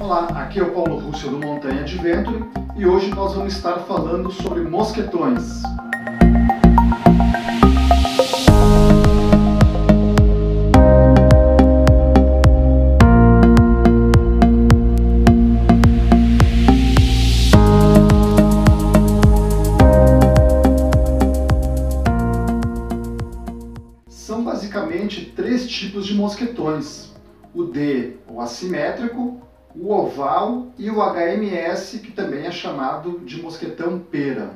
Olá, aqui é o Paulo Rússio do Montanha Adventure e hoje nós vamos estar falando sobre mosquetões. São basicamente três tipos de mosquetões. O D, o assimétrico, o oval e o HMS, que também é chamado de mosquetão pera.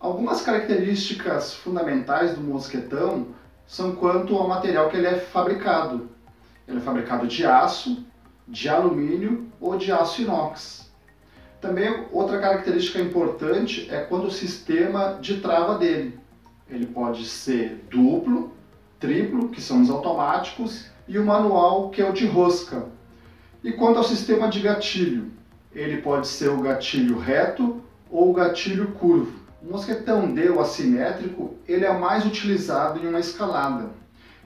Algumas características fundamentais do mosquetão são quanto ao material que ele é fabricado. Ele é fabricado de aço, de alumínio ou de aço inox. Também outra característica importante é quando o sistema de trava dele. Ele pode ser duplo triplo, que são os automáticos, e o manual, que é o de rosca. E quanto ao sistema de gatilho, ele pode ser o gatilho reto ou o gatilho curvo. O mosquetão D, o assimétrico, ele é mais utilizado em uma escalada.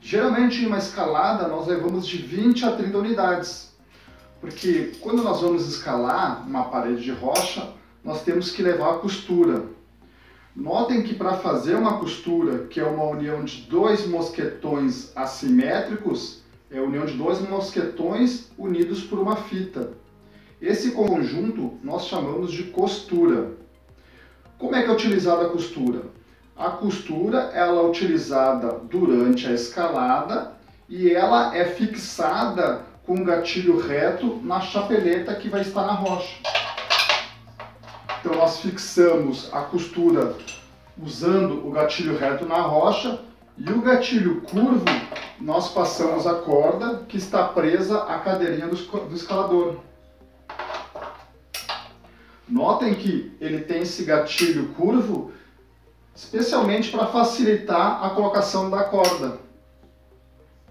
Geralmente em uma escalada nós levamos de 20 a 30 unidades, porque quando nós vamos escalar uma parede de rocha, nós temos que levar a costura. Notem que para fazer uma costura, que é uma união de dois mosquetões assimétricos, é a união de dois mosquetões unidos por uma fita. Esse conjunto nós chamamos de costura. Como é que é utilizada a costura? A costura ela é utilizada durante a escalada e ela é fixada com um gatilho reto na chapeleta que vai estar na rocha. Então nós fixamos a costura usando o gatilho reto na rocha e o gatilho curvo nós passamos a corda que está presa à cadeirinha do escalador. Notem que ele tem esse gatilho curvo especialmente para facilitar a colocação da corda.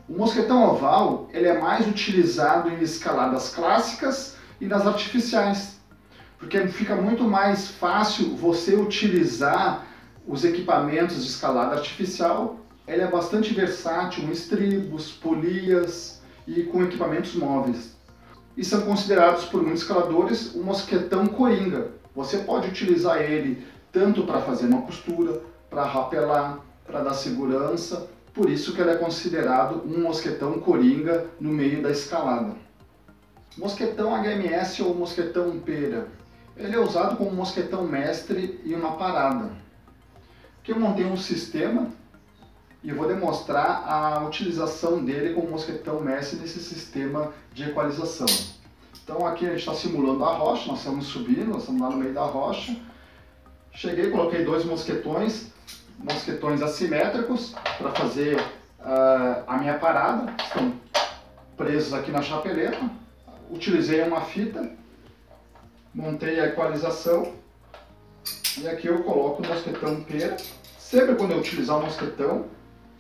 O mosquetão oval ele é mais utilizado em escaladas clássicas e nas artificiais porque fica muito mais fácil você utilizar os equipamentos de escalada artificial. Ele é bastante versátil em estribos, polias e com equipamentos móveis. E são considerados por muitos escaladores um mosquetão coringa. Você pode utilizar ele tanto para fazer uma costura, para rapelar, para dar segurança. Por isso que ele é considerado um mosquetão coringa no meio da escalada. Mosquetão HMS ou mosquetão pera ele é usado como mosquetão mestre e uma parada. Aqui eu montei um sistema e vou demonstrar a utilização dele como mosquetão mestre nesse sistema de equalização. Então aqui a gente está simulando a rocha, nós estamos subindo, nós estamos lá no meio da rocha. Cheguei, coloquei dois mosquetões, mosquetões assimétricos para fazer uh, a minha parada, estão presos aqui na chapeleta. Utilizei uma fita montei a equalização e aqui eu coloco o mosquetão pera. Sempre quando eu utilizar o mosquetão,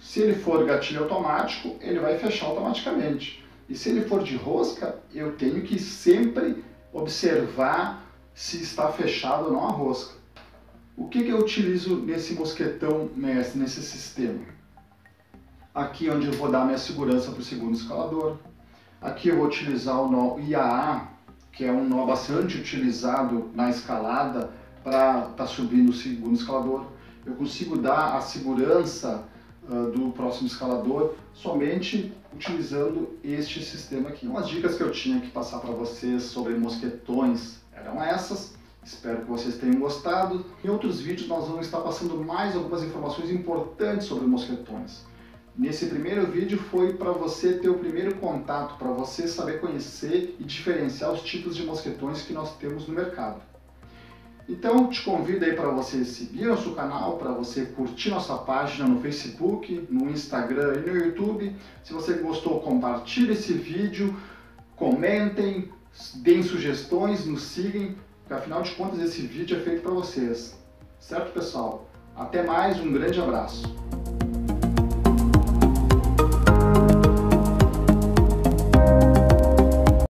se ele for gatilho automático, ele vai fechar automaticamente. E se ele for de rosca, eu tenho que sempre observar se está fechado ou não a rosca. O que, que eu utilizo nesse mosquetão mestre, nesse sistema? Aqui onde eu vou dar minha segurança para o segundo escalador. Aqui eu vou utilizar o nó IAA que é um nó bastante utilizado na escalada para estar tá subindo o segundo escalador. Eu consigo dar a segurança do próximo escalador somente utilizando este sistema aqui. Umas dicas que eu tinha que passar para vocês sobre mosquetões eram essas. Espero que vocês tenham gostado. Em outros vídeos nós vamos estar passando mais algumas informações importantes sobre mosquetões. Nesse primeiro vídeo foi para você ter o primeiro contato, para você saber conhecer e diferenciar os tipos de mosquetões que nós temos no mercado. Então te convido aí para você seguir nosso canal, para você curtir nossa página no Facebook, no Instagram e no YouTube. Se você gostou, compartilhe esse vídeo, comentem, deem sugestões, nos sigam, porque afinal de contas esse vídeo é feito para vocês. Certo pessoal? Até mais, um grande abraço.